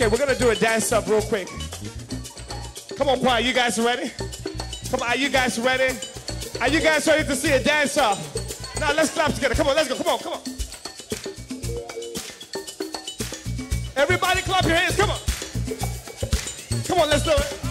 Okay, we're gonna do a dance up real quick. Come on, choir, you guys ready? Come on, are you guys ready? Are you guys ready to see a dance up? Now let's clap together. Come on, let's go. Come on, come on. Everybody clap your hands. Come on. Come on, let's do it.